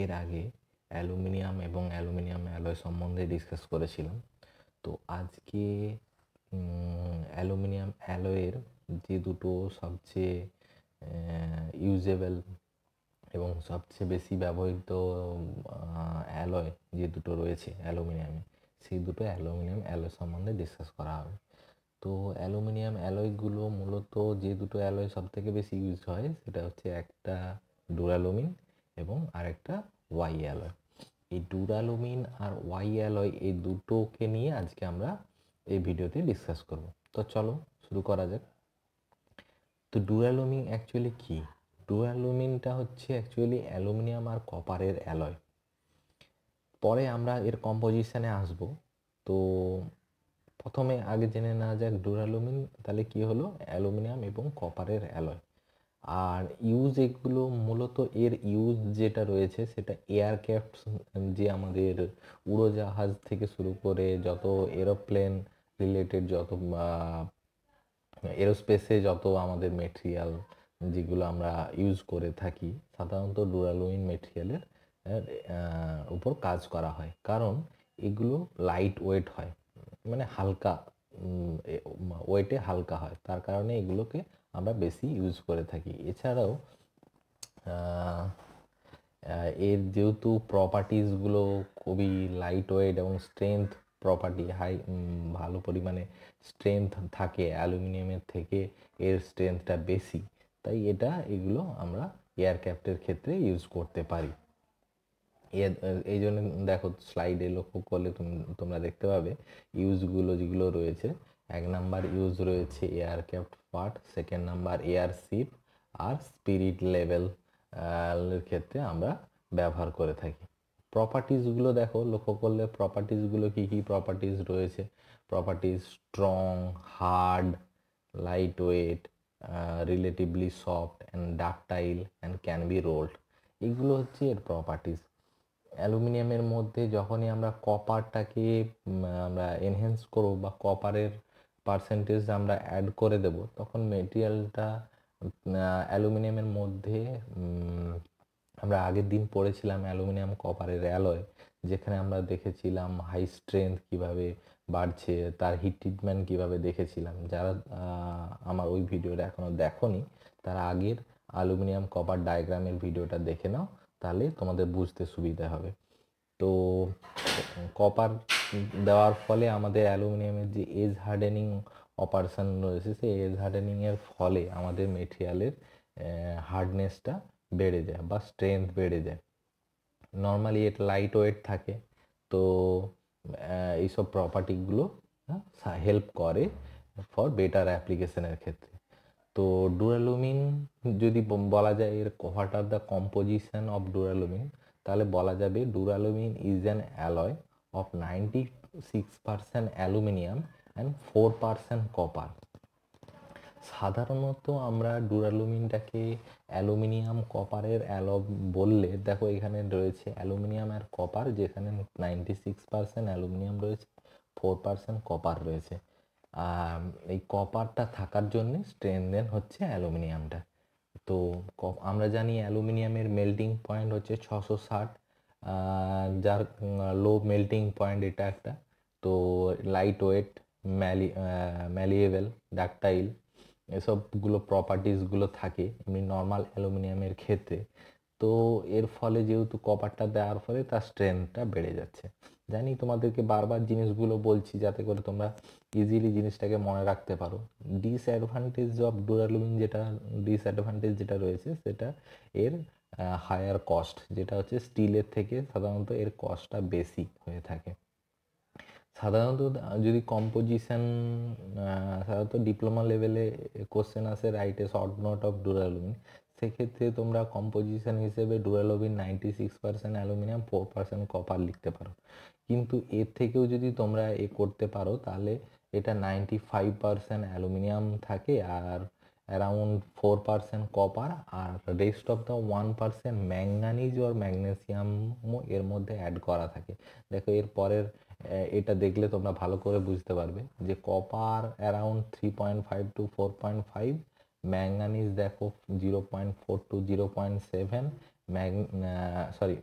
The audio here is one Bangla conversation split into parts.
এর আগে অ্যালুমিনিয়াম এবং অ্যালুমিনিয়াম অ্যালয় সম্বন্ধে ডিসকাস করেছিলাম। তো আজকে অ্যালুমিনিয়াম অ্যালয়ের যে দুটো সবচেয়ে ইউজেবল এবং সবচেয়ে বেশি ব্যবহৃত অ্যালয় যে দুটো রয়েছে অ্যালুমিনিয়ামে, সেই দুটো অ্যালুমিনিয়াম অ্যালয় সম্বন্ধে ডিসকাস করা হবে। তো অ্যালুমিনিয়াম অ্যালয়গুলো মূলত যে দুটো অ্যালয় সব থেকে বেশি ইউজ হয়, সেটা হচ্ছে একটা ডুরালুমিন এবং আরেকটা ওয়াই অ্যালয় এই ডুরালুমিন আর ওয়াই অ্যালয় এই দুটোকে নিয়ে আজকে আমরা এই ভিডিওতে ডিসকাস করব। তো চলো শুরু করা যাক। তো ডুরালুমিন অ্যাকচুয়ালি কী? ডুরালুমিনটা হচ্ছে অ্যাকচুয়ালি অ্যালুমিনিয়াম আর কপারের অ্যালয় পরে আমরা এর কম্পোজিশনে আসব। তো প্রথমে আগে জেনে নেওয়া যাক ডুরালুমিন তাহলে কি হলো? অ্যালুমিনিয়াম এবং কপারের অ্যালয় আর ইউজ এগুলো মূলত এর ইউজ যেটা রয়েছে সেটা এয়ারক্রাফট যে আমাদের উড়োজাহাজ থেকে শুরু করে যত এরোপ্লেন রিলেটেড যত এরোস্পেসে যত আমাদের মেটেরিয়াল যেগুলো আমরা ইউজ করে থাকি, সাধারণত ডুরালুমিন মেটেরিয়ালের উপর কাজ করা হয়। কারণ এগুলো লাইট ওয়েট হয় মানে হালকা ওয়েটে হালকা হয়। তার কারণে এগুলোকে আমরা বেশি ইউজ করে থাকি। এছাড়াও এর যেহেতু প্রপার্টিসগুলো খুবই লাইট ওয়েট এবং স্ট্রেংথ প্রপার্টি হাই ভালো পরিমাণে স্ট্রেংথ থাকে অ্যালুমিনিয়ামের থেকে এর স্ট্রেংথটা বেশি। তাই এটা, এগুলো আমরা এয়ারক্রাফটের ক্ষেত্রে ইউজ করতে পারি। এই জন্য দেখো স্লাইডে লক্ষ্য করলে তোমরা দেখতে পাবে ইউজগুলো যেগুলো রয়েছে এক নাম্বার ইউজ রয়েছে aircraft part second number airship আর স্পিরিট লেভেল এর ক্ষেত্রে আমরা ব্যবহার করে থাকি। প্রপার্টিসগুলো দেখো, লক্ষ্য করলে প্রপার্টিসগুলো কী কী প্রপার্টিস রয়েছে? Properties strong hard light weight relatively soft and ductile and can be rolled এগুলো হচ্ছে এর প্রপার্টিস অ্যালুমিনিয়ামের মধ্যে যখনই আমরা কপারটাকে আমরা এনহেন্স করব বা কপারের পার্সেন্টেজ আমরা অ্যাড করে দেব, তখন মেটেরিয়ালটা অ্যালুমিনিয়ামের মধ্যে আমরা আগের দিন পড়েছিলাম অ্যালুমিনিয়াম কপারের অ্যালয়, যেখানে আমরা দেখেছিলাম হাই স্ট্রেংথ কীভাবে বাড়ছে, তার হিট ট্রিটমেন্ট কীভাবে দেখেছিলাম। যারা আমার ওই ভিডিওটা এখনও দেখনি, তারা আগের অ্যালুমিনিয়াম কপার ডায়াগ্রামের ভিডিওটা দেখে নাও, তাহলে তোমাদের বুঝতে সুবিধা হবে। তো, কপার দেওয়ার ফলে আমাদের অ্যালুমিনিয়ামের যে এজ হার্ডেনিং অপারেশন রয়েছে, সেই এজ হার্ডেনিংয়ের ফলে আমাদের মেটেরিয়ালের হার্ডনেসটা বেড়ে যায় বা স্ট্রেংথ বেড়ে যায়। নর্মালি এটা লাইট ওয়েট থাকে, তো এইসব প্রপার্টিগুলো হেল্প করে ফর বেটার অ্যাপ্লিকেশনের ক্ষেত্রে। তো ডুরালুমিন যদি বলা যায় এর what are the composition of duralumin তাহলে বলা যাবে duralumin is an alloy six percent aluminium and four percent copper সাধারণত আমরা ডুরালুমিনটাকে অ্যালুমিনিয়াম কপারের অ্যালো বললে, দেখো এখানে রয়েছে অ্যালুমিনিয়াম আর কপার যেখানে নাইনটি সিক্স পার্সেন্ট অ্যালুমিনিয়াম রয়েছে ফোর পার্সেন্ট কপার রয়েছে। এই কপারটা থাকার জন্য স্ট্রেনদেন হচ্ছে অ্যালুমিনিয়ামটা। তো আমরা জানি অ্যালুমিনিয়ামের মেল্টিং পয়েন্ট হচ্ছে ছশো ষাট। যার লো মেল্টিং পয়েন্ট এটা একটা। তো লাইট ওয়েট ম্যালি ম্যালিয়েবল ডাকটাইল এসবগুলো প্রপার্টিসগুলো থাকে এমনি নর্মাল অ্যালুমিনিয়ামের ক্ষেত্রে। তো এর ফলে যেহেতু কপারটা দেওয়ার ফলে তার স্ট্রেংথটা বেড়ে যাচ্ছে। জানি তোমাদেরকে বারবার জিনিসগুলো বলছি যাতে করে তোমরা ইজিলি জিনিসটাকে মনে রাখতে পারো। ডিসঅ্যাডভান্টেজ অফ ডুরালুমিন যেটা ডিসঅ্যাডভান্টেজ যেটা রয়েছে সেটা এর হায়ার কস্ট যেটা হচ্ছে স্টিলের থেকে সাধারণত এর কস্টটা বেশি হয়ে থাকে। সাধারণত যদি কম্পোজিশন সাধারণত ডিপ্লোমা লেভেলে কোশ্চেন আসে write short note of duralumin সেক্ষেত্রে তোমরা কম্পোজিশন হিসেবে duralumin ninety six percent aluminium four percent copper লিখতে পারো। কিন্তু এর থেকেও যদি তোমরা এ করতে পারো, তাহলে এটা নাইনটি ফাইভ পার্সেন্ট অ্যালুমিনিয়াম থাকে আর around four percent copper R rest of the one percent manganese or ম্যাগনেসিয়ামও এর মধ্যে অ্যাড করা থাকে। দেখো এর পরের এটা দেখলে তোমরা ভালো করে বুঝতে পারবে যে copper around three point five to four point five manganese দেখো zero point four to zero point seven mag sorry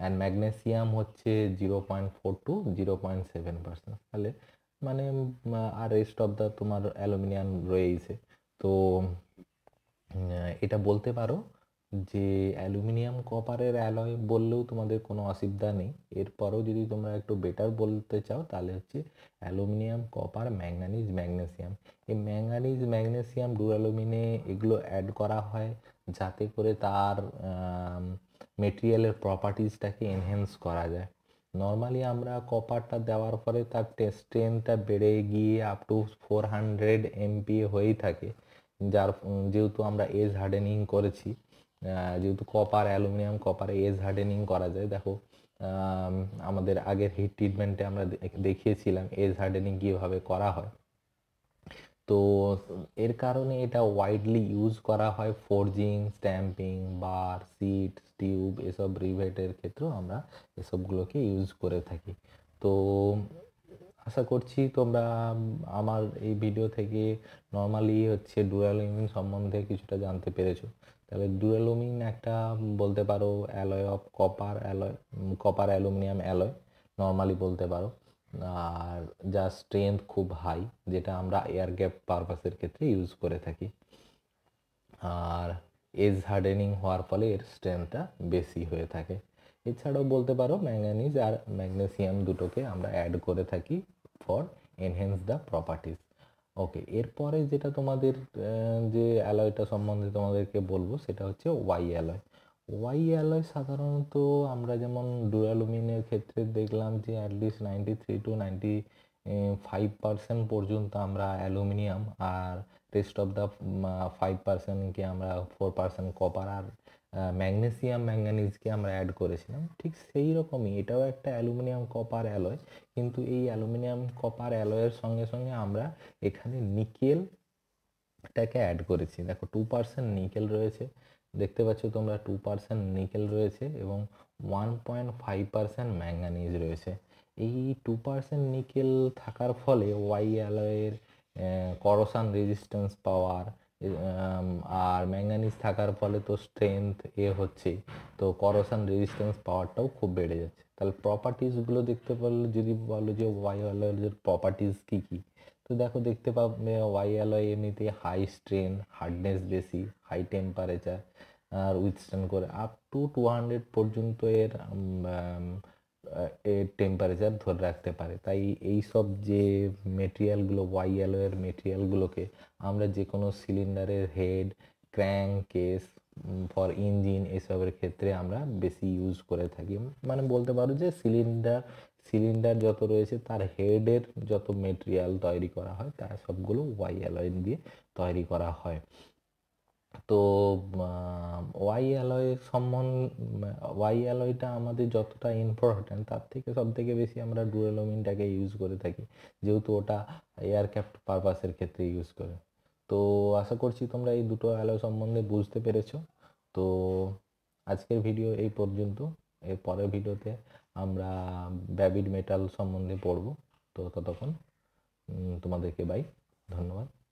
and magnesium হচ্ছে zero point four to zero point seven percent তাহলে মানে আর রেস্ট অফ দ্য তোমার অ্যালুমিনিয়াম রয়েছে তো এটা বলতে পারো যে অ্যালুমিনিয়াম কপারের অ্যালয় বললেও তোমাদের কোনো অসুবিধা নেই। এরপরেও যদি তোমরা একটু বেটার বলতে চাও, তাহলে হচ্ছে অ্যালুমিনিয়াম, কপার ম্যাঙ্গানিজ ম্যাগনেসিয়াম। এই ম্যাঙ্গানিজ ম্যাগনেসিয়াম ডুরালুমিনে এগুলো অ্যাড করা হয় যাতে করে তার মেটেরিয়ালের প্রপার্টিসটাকে এনহ্যান্স করা যায়। নর্মালি আমরা কপারটা দেওয়ার পরে তার স্ট্রেংথটা বেড়ে গিয়ে up to four hundred MP হয়েই থাকে। যার যেহেতু আমরা এজ হার্ডেনিং করেছি যেহেতু কপার অ্যালুমিনিয়াম কপারে এজ হার্ডেনিং করা যায়, দেখো আমাদের আগের হিট ট্রিটমেন্টে আমরা দেখিয়েছিলাম এজ হার্ডেনিং কীভাবে করা হয়। তো এর কারণে এটা ওয়াইডলি ইউজ করা হয় forging stamping bar sheet tube এসব রিভেটের ক্ষেত্রেও আমরা এসবগুলোকে ইউজ করে থাকি। তো আশা করছি তোমরা আমার এই ভিডিও থেকে নর্মালি হচ্ছে ডুরালুমিন সম্বন্ধে কিছুটা জানতে পেরেছ। তাহলে ডুরালুমিন একটা বলতে পারো alloy of copper alloy copper aluminium alloy normally বলতে পারো। আর যা স্ট্রেংথ খুব হাই যেটা আমরা এয়ার গ্যাপ পারপাসের ক্ষেত্রে ইউজ করে থাকি। আর এজ হার্ডেনিং হওয়ার ফলে এর স্ট্রেংথটা বেশি হয়ে থাকে। এছাড়াও বলতে পারো ম্যাঙ্গানিজ আর ম্যাগনেসিয়াম দুটোকে আমরা অ্যাড করে থাকি for enhance the properties okay এরপরে যেটা তোমাদের যে অ্যালয়টা সম্বন্ধে তোমাদেরকে বলব, সেটা হচ্ছে ওয়াই অ্যালয় ওয়াই অ্যালয় সাধারণত আমরা যেমন ডুরালুমিনের ক্ষেত্রে দেখলাম যে at least ninety three to ninety five percent পর্যন্ত আমরা অ্যালুমিনিয়াম আর রেস্ট অফ দ্য ফাইভ পার্সেন্টকে আমরা ফোর পার্সেন্ট কপার আর ম্যাগনেসিয়াম ম্যাঙ্গানিজকে আমরা অ্যাড করেছিলাম। ঠিক সেই রকমই, এটাও একটা অ্যালুমিনিয়াম কপার অ্যালয় কিন্তু এই অ্যালুমিনিয়াম কপার অ্যালয়ের সঙ্গে সঙ্গে আমরা এখানে নিকেল টাকে অ্যাড করেছি। দেখো টু পার্সেন্ট নিকেল রয়েছে। দেখতে পাচ্ছ তোমরা টু পার্সেন্ট নিকেল রয়েছে এবং one point five percent manganese রয়েছে। এই টু পার্সেন্ট নিকেল থাকার ফলে ওয়াই অ্যালয়ের করোশন রেজিস্ট্যান্স পাওয়ার আর ম্যাঙ্গানিজ থাকার ফলে তো স্ট্রেংথ এ হচ্ছে, তো করোশন রেজিস্ট্যান্স পাওয়ারটাও খুব বেড়ে যাচ্ছে। তাহলে প্রপার্টিসগুলো দেখতে পারলে, যদি বলো যে ওয়াই অ্যালয়ের প্রপার্টিস কী কী, তো দেখো দেখতে পাবে ওয়াই অ্যালয় এমনিতে হাই স্ট্রেন হার্ডনেস বেশি হাই টেম্পারেচার আর উইথস্ট্যান্ড করে আপ টু টু হান্ড্রেড পর্যন্ত এর এর টেম্পারেচার ধরে রাখতে পারে। তাই এই সব যে মেটেরিয়ালগুলো ওয়াই অ্যালয়ের মেটেরিয়ালগুলোকে আমরা যে কোনো সিলিন্ডারের head crank case for engine এসবের ক্ষেত্রে আমরা বেশি ইউজ করে থাকি। মানে বলতে পারো যে সিলিন্ডার সিলিন্ডার যত রয়েছে তার হেডের যত মেটেরিয়াল তৈরি করা হয়, তা সবগুলো ওয়াই অ্যালয় দিয়ে তৈরি করা হয়। তো ওয়াই অ্যালয় সম্বন্ধ ওয়াই অ্যালয়টা আমাদের যতটা ইম্পর্ট্যান্ট তার থেকে সব থেকে বেশি আমরা ডুয়েলোমিনটাকে ইউজ করে থাকি। যেহেতু ওটা এয়ার ক্যাপ্ট পারপাসের ক্ষেত্রে ইউজ করে। তো, আশা করছি তোমরা এই দুটো অ্যালয় সম্বন্ধে বুঝতে পেরেছ। তো, আজকের ভিডিও এই পর্যন্ত। এর পরের ভিডিওতে আমরা ব্যাবিড মেটাল সম্বন্ধে পড়ব। তো, ততক্ষণ তোমাদেরকে বাই ধন্যবাদ।